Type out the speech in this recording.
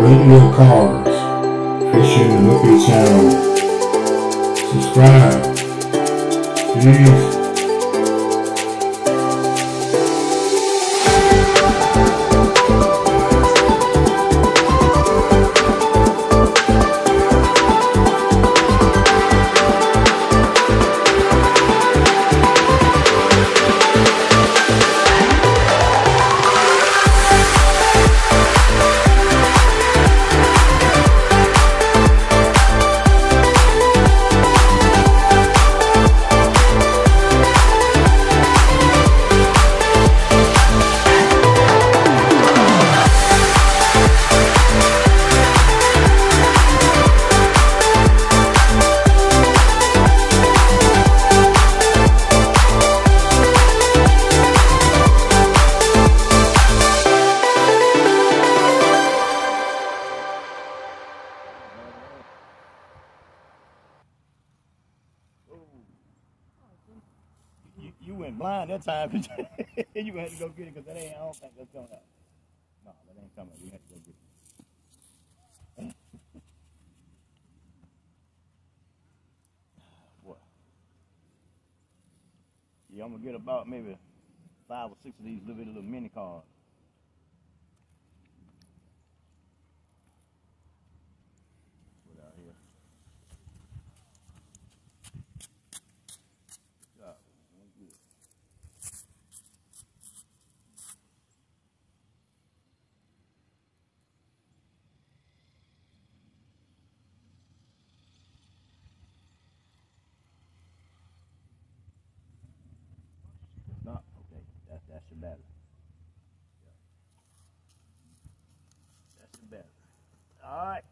Radio Cars, Fishing and Liquor Channel. Subscribe. Peace. You, went blind that time. you had to go get it because that ain't. I don't think that's coming out. No, that ain't coming. You had to go get it. what? Yeah, I'm gonna get about maybe five or six of these little bitty little mini cars. That's your battery. All right.